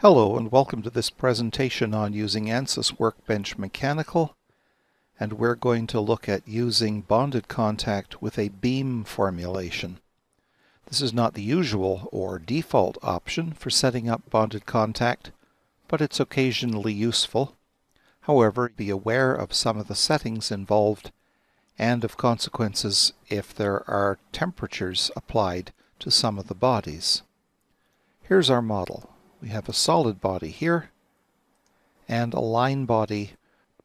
Hello and welcome to this presentation on using ANSYS Workbench Mechanical and we're going to look at using bonded contact with a beam formulation. This is not the usual or default option for setting up bonded contact, but it's occasionally useful. However, be aware of some of the settings involved and of consequences if there are temperatures applied to some of the bodies. Here's our model. We have a solid body here and a line body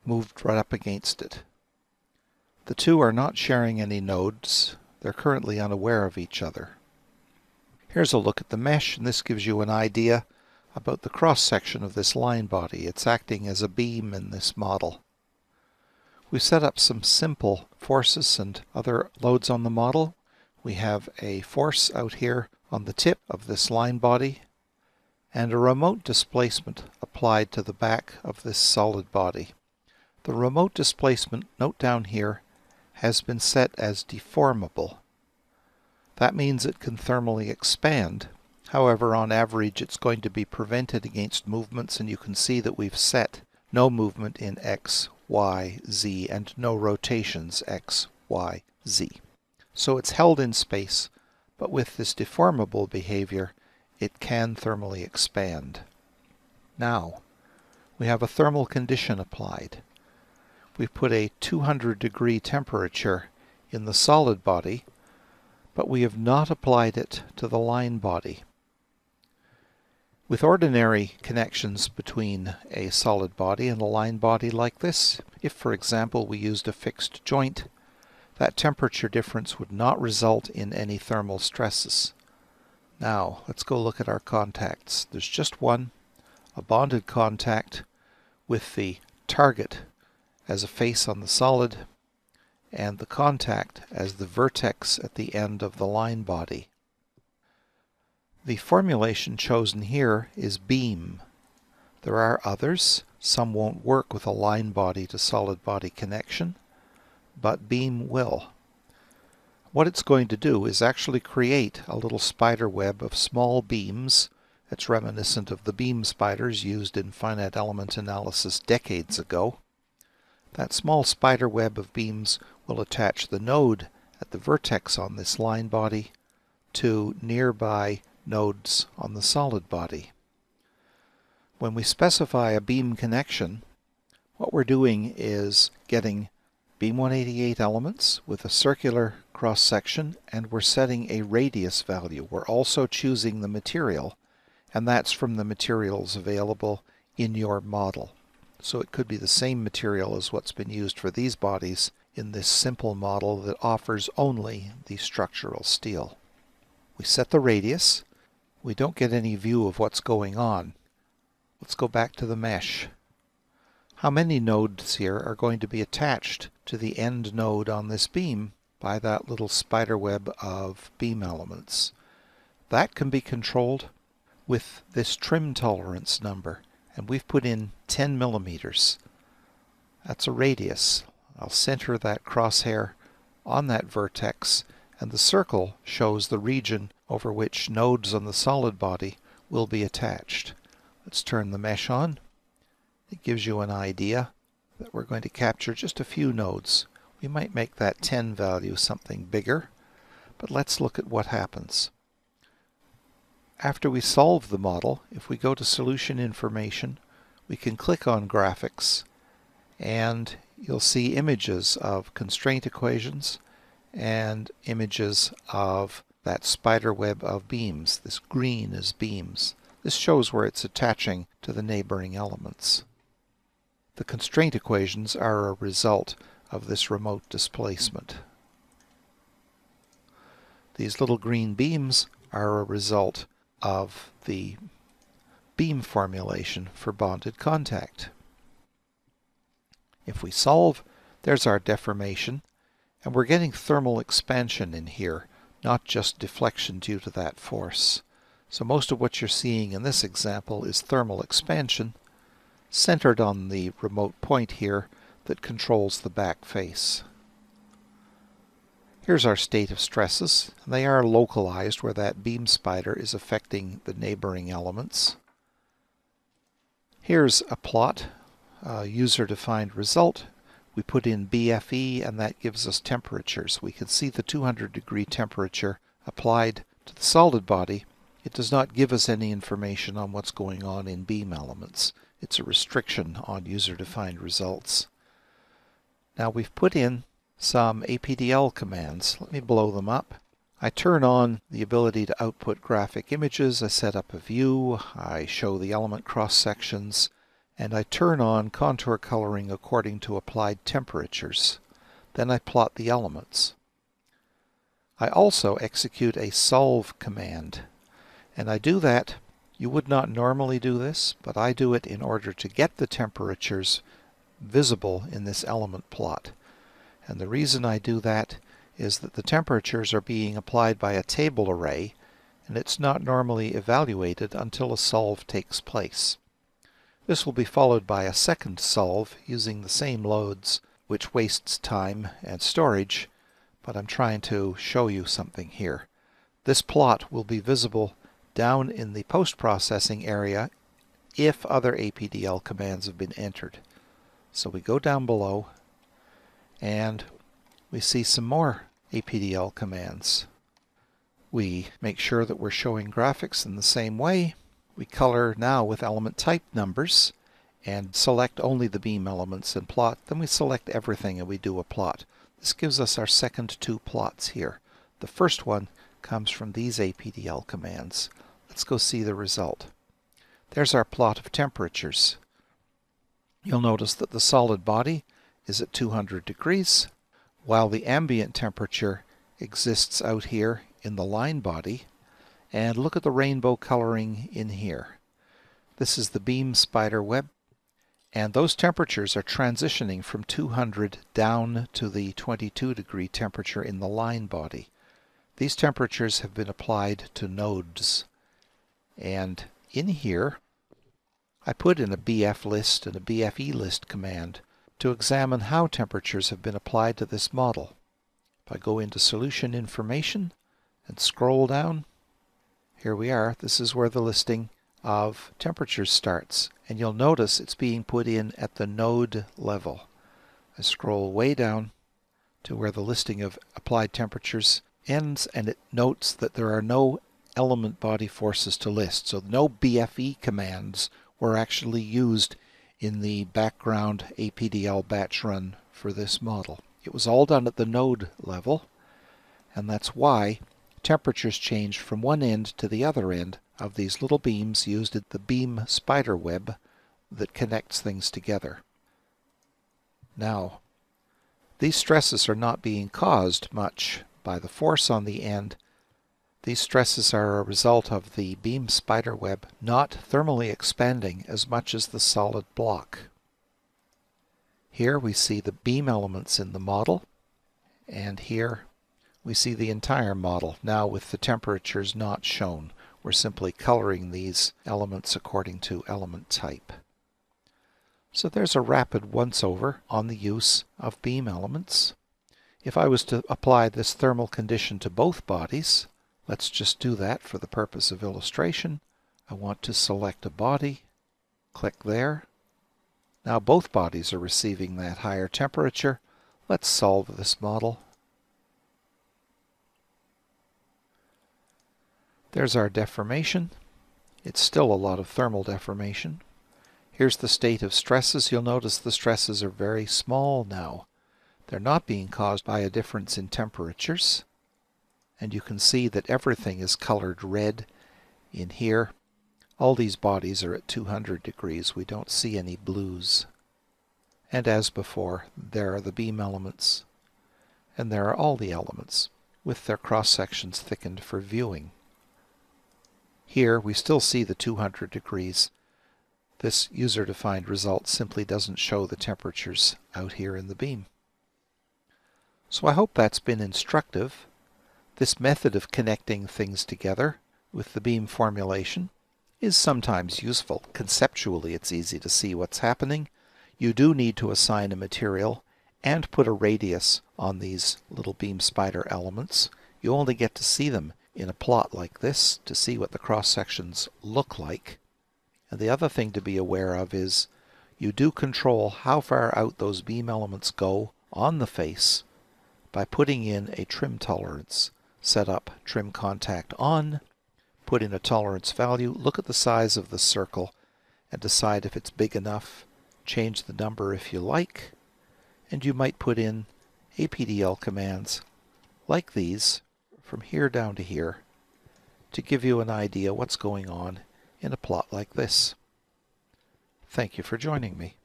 moved right up against it. The two are not sharing any nodes. They're currently unaware of each other. Here's a look at the mesh, and this gives you an idea about the cross-section of this line body. It's acting as a beam in this model. We set up some simple forces and other loads on the model. We have a force out here on the tip of this line body and a remote displacement applied to the back of this solid body. The remote displacement, note down here, has been set as deformable. That means it can thermally expand. However, on average, it's going to be prevented against movements, and you can see that we've set no movement in x, y, z, and no rotations x, y, z. So it's held in space, but with this deformable behavior, it can thermally expand. Now, we have a thermal condition applied we've put a 200 degree temperature in the solid body, but we have not applied it to the line body. With ordinary connections between a solid body and a line body like this, if for example we used a fixed joint, that temperature difference would not result in any thermal stresses. Now, let's go look at our contacts. There's just one, a bonded contact with the target as a face on the solid and the contact as the vertex at the end of the line body. The formulation chosen here is beam. There are others. Some won't work with a line body to solid body connection, but beam will. What it's going to do is actually create a little spider web of small beams that's reminiscent of the beam spiders used in finite element analysis decades ago. That small spider web of beams will attach the node at the vertex on this line body to nearby nodes on the solid body. When we specify a beam connection, what we're doing is getting beam 188 elements with a circular cross section and we're setting a radius value. We're also choosing the material and that's from the materials available in your model. So it could be the same material as what's been used for these bodies in this simple model that offers only the structural steel. We set the radius. We don't get any view of what's going on. Let's go back to the mesh. How many nodes here are going to be attached to the end node on this beam by that little spider web of beam elements? That can be controlled with this trim tolerance number and we've put in 10 millimeters. That's a radius. I'll center that crosshair on that vertex and the circle shows the region over which nodes on the solid body will be attached. Let's turn the mesh on. It gives you an idea that we're going to capture just a few nodes. We might make that 10 value something bigger, but let's look at what happens. After we solve the model, if we go to Solution Information, we can click on Graphics and you'll see images of constraint equations and images of that spider web of beams. This green is beams. This shows where it's attaching to the neighboring elements. The constraint equations are a result of this remote displacement. These little green beams are a result of the beam formulation for bonded contact. If we solve, there's our deformation, and we're getting thermal expansion in here, not just deflection due to that force. So most of what you're seeing in this example is thermal expansion, centered on the remote point here that controls the back face. Here's our state of stresses. And they are localized where that beam spider is affecting the neighboring elements. Here's a plot, a user-defined result. We put in BFE and that gives us temperatures. We can see the 200 degree temperature applied to the solid body. It does not give us any information on what's going on in beam elements. It's a restriction on user-defined results. Now we've put in some APDL commands. Let me blow them up. I turn on the ability to output graphic images, I set up a view, I show the element cross sections, and I turn on contour coloring according to applied temperatures. Then I plot the elements. I also execute a solve command, and I do that, you would not normally do this, but I do it in order to get the temperatures visible in this element plot. And the reason I do that is that the temperatures are being applied by a table array and it's not normally evaluated until a solve takes place. This will be followed by a second solve using the same loads which wastes time and storage but I'm trying to show you something here. This plot will be visible down in the post-processing area if other APDL commands have been entered. So we go down below and we see some more APDL commands. We make sure that we're showing graphics in the same way. We color now with element type numbers and select only the beam elements and plot. Then we select everything and we do a plot. This gives us our second two plots here. The first one comes from these APDL commands. Let's go see the result. There's our plot of temperatures. You'll notice that the solid body is at 200 degrees while the ambient temperature exists out here in the line body. And look at the rainbow coloring in here. This is the beam spider web. And those temperatures are transitioning from 200 down to the 22 degree temperature in the line body. These temperatures have been applied to nodes. And in here, I put in a BF list and a BFE list command to examine how temperatures have been applied to this model. If I go into Solution Information and scroll down, here we are. This is where the listing of temperatures starts. And you'll notice it's being put in at the node level. I scroll way down to where the listing of applied temperatures ends and it notes that there are no element body forces to list. So no BFE commands were actually used in the background APDL batch run for this model. It was all done at the node level, and that's why temperatures changed from one end to the other end of these little beams used at the beam spider web that connects things together. Now, these stresses are not being caused much by the force on the end these stresses are a result of the beam spider web not thermally expanding as much as the solid block. Here we see the beam elements in the model, and here we see the entire model, now with the temperatures not shown. We're simply coloring these elements according to element type. So there's a rapid once-over on the use of beam elements. If I was to apply this thermal condition to both bodies, Let's just do that for the purpose of illustration. I want to select a body, click there. Now both bodies are receiving that higher temperature. Let's solve this model. There's our deformation. It's still a lot of thermal deformation. Here's the state of stresses. You'll notice the stresses are very small now. They're not being caused by a difference in temperatures and you can see that everything is colored red in here. All these bodies are at 200 degrees. We don't see any blues. And as before, there are the beam elements, and there are all the elements, with their cross-sections thickened for viewing. Here we still see the 200 degrees. This user-defined result simply doesn't show the temperatures out here in the beam. So I hope that's been instructive. This method of connecting things together with the beam formulation is sometimes useful. Conceptually, it's easy to see what's happening. You do need to assign a material and put a radius on these little beam spider elements. You only get to see them in a plot like this to see what the cross sections look like. And the other thing to be aware of is you do control how far out those beam elements go on the face by putting in a trim tolerance. Set up trim contact on, put in a tolerance value, look at the size of the circle and decide if it's big enough, change the number if you like, and you might put in APDL commands like these from here down to here to give you an idea what's going on in a plot like this. Thank you for joining me.